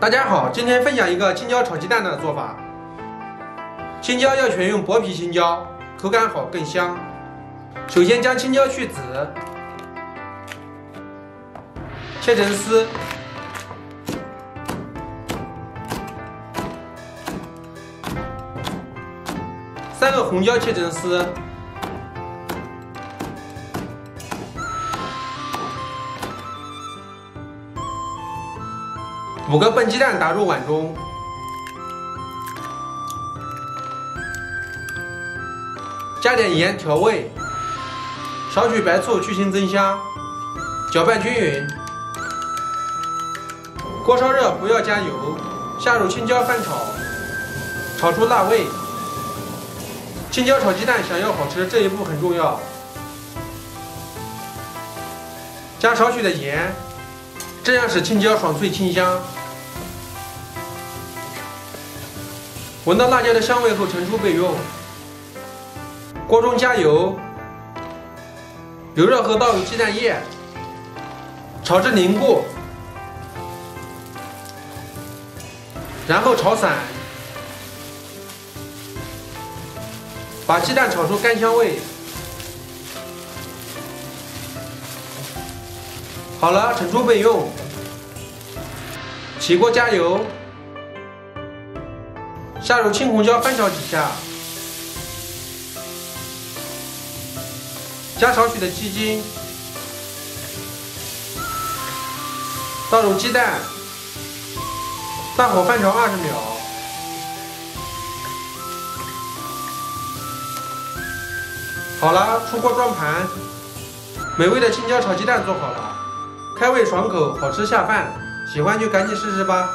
大家好，今天分享一个青椒炒鸡蛋的做法。青椒要选用薄皮青椒，口感好更香。首先将青椒去籽，切成丝。三个红椒切成丝。五个笨鸡蛋打入碗中，加点盐调味，少许白醋去腥增香，搅拌均匀。锅烧热，不要加油，下入青椒翻炒，炒出辣味。青椒炒鸡蛋想要好吃，这一步很重要。加少许的盐，这样使青椒爽脆清香。闻到辣椒的香味后，盛出备用。锅中加油，油热后倒入鸡蛋液，炒至凝固，然后炒散，把鸡蛋炒出干香味。好了，盛出备用。起锅加油。下入青红椒翻炒几下，加少许的鸡精，倒入鸡蛋，大火翻炒二十秒。好了，出锅装盘，美味的青椒炒鸡蛋做好了，开胃爽口，好吃下饭，喜欢就赶紧试试吧。